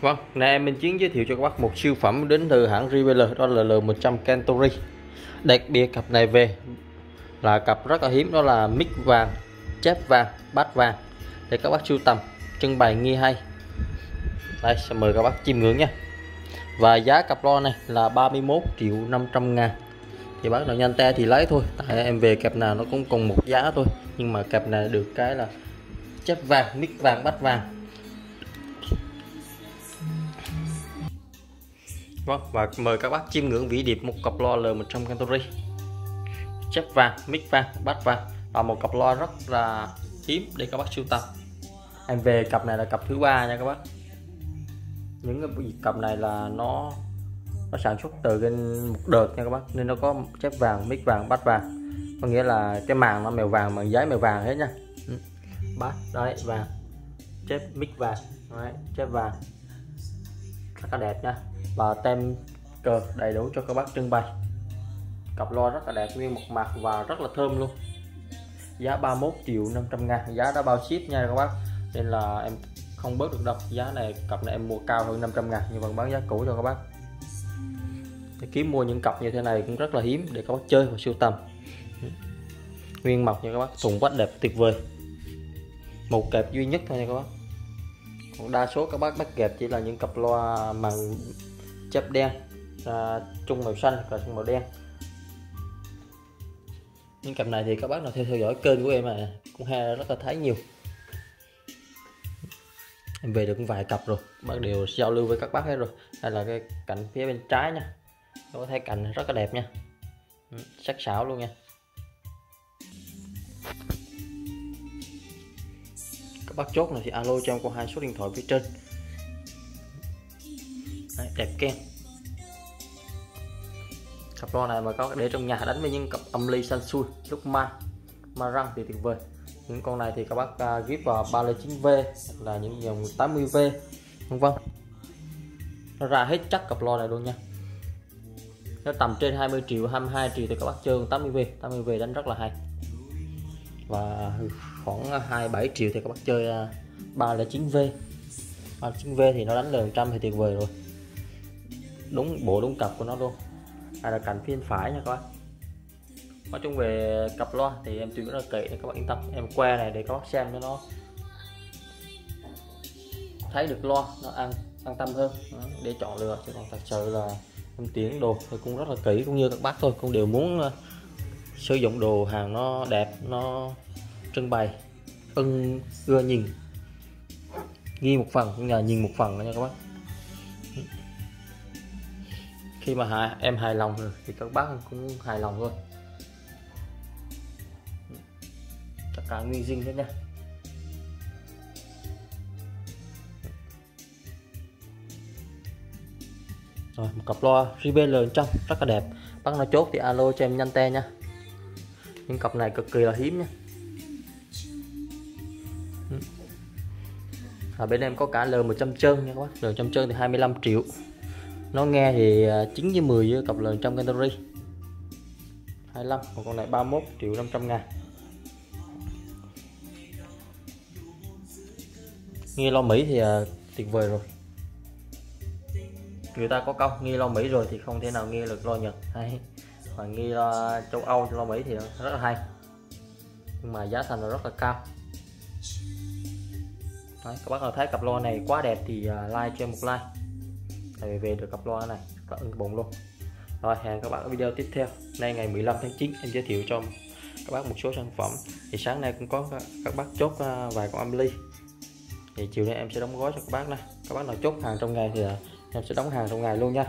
Vâng, nay em Minh Chiến giới thiệu cho các bác một siêu phẩm đến từ hãng Revealer đó là L100 Cantori. Đặc biệt cặp này về là cặp rất là hiếm đó là mic vàng, chép vàng, bát vàng để các bác sưu tầm, trưng bày nghi hay. Đây, sẽ mời các bác chiêm ngưỡng nha. Và giá cặp lo này là 31 triệu 500 ngàn thì bác nào nhanh te thì lấy thôi tại em về cặp nào nó cũng cùng một giá thôi nhưng mà cặp này được cái là chép vàng mic vàng bát vàng Vâng, và mời các bác chiêm ngưỡng vĩ điệp một cặp loa L100 Cantori. Chép vàng, mic vàng, bát vàng và một cặp loa rất là hiếm để các bác sưu tầm. Em về cặp này là cặp thứ ba nha các bác. Những cái cặp này là nó nó sản xuất từ cái một đợt nha các bác. Nên nó có chép vàng, mic vàng, bát vàng. Có nghĩa là cái màng nó màu vàng, màng giấy màu vàng hết nha. Ừ. Bát đấy vàng. Chép mic vàng đấy, chép vàng. Rất là đẹp nha và tem cờ đầy đủ cho các bác trưng bày. Cặp loa rất là đẹp, nguyên một mặt và rất là thơm luôn. Giá 31 triệu 500 ngàn, giá đã bao ship nha các bác. Nên là em không bớt được đâu, giá này, cặp này em mua cao hơn 500 ngàn, nhưng vẫn bán giá cũ cho các bác. Để kiếm mua những cặp như thế này cũng rất là hiếm để các bác chơi và sưu tầm. Nguyên mộc nha các bác, thùng quách đẹp tuyệt vời. Một kẹp duy nhất thôi nha các bác. Còn đa số các bác bắt kẹp chỉ là những cặp loa màng chấp đen à, chung màu xanh và chung màu đen. Những cặp này thì các bác nào theo theo dõi kênh của em à cũng hay rất là thấy nhiều. Em về được vài cặp rồi bác đều giao lưu với các bác hết rồi. Hay là cái cạnh phía bên trái nha có thấy cạnh rất là đẹp nha. Ừ, sắc sảo luôn nha. Các bác chốt này thì alo cho em qua hai số điện thoại phía trên. Đấy, đẹp kem. Cặp loa này mà có để trong nhà đánh với những cặp âm ly xanh lúc ma ma răng thì tuyệt vời. Những con này thì các bác uh, ghép vào 309V là những dòng 80V vân vân. Nó ra hết chắc cặp loa này luôn nha. Nó tầm trên 20 triệu 22 triệu thì các bác chơi 80V 80V đánh rất là hay. Và ừ, khoảng 27 triệu thì các bác chơi à, 309V 309V thì nó đánh lần trăm thì tuyệt vời rồi đúng, bộ đúng cặp của nó luôn. Hay là cạnh phiên phải nha các bác nói chung về cặp loa thì em tuyển rất là kỹ để các bạn yên tâm. Em que này để các bác xem cho nó thấy được loa, nó an an tâm hơn. Để chọn lựa, chứ còn thật sự là em tiếng đồ thì cũng rất là kỹ, cũng như các bác thôi, cũng đều muốn ờ, sử dụng đồ hàng nó đẹp, nó trưng bày, ưng, ưa nhìn. Ghi một phần, cũng nhờ nhìn một phần nha các bác khi mà hài, em hài lòng rồi thì các bác cũng hài lòng thôi. Tất cả nguyên dinh hết nha rồi một cặp loa JBL trong rất là đẹp. Bác nào chốt thì alo cho em nhanh te nha những cặp này cực kỳ là hiếm nha ở bên em có cả L100 trơn nha các bác. L100 trơn thì 25 triệu nó nghe thì à, 9 với 10 với cặp lời trong Canterbury 25 còn con này 31 triệu 500 ngàn. Nghe lo Mỹ thì à, tuyệt vời rồi. Người ta có câu nghe lo Mỹ rồi thì không thể nào nghe được lo Nhật. Hay và nghe lo châu Âu lo Mỹ thì rất là hay. Nhưng mà giá thành nó rất là cao. Đấy, các bác nào thấy cặp lo này quá đẹp thì à, like cho em một like tại vì về được cặp loa này có ưng bụng luôn. Rồi, hẹn các bạn ở video tiếp theo. Nay ngày 15 tháng 9 em giới thiệu cho các bác một số sản phẩm. Thì sáng nay cũng có các bác chốt à, vài con âm ly thì chiều nay em sẽ đóng gói cho các bác này. Các bác nào chốt hàng trong ngày thì à, em sẽ đóng hàng trong ngày luôn nha.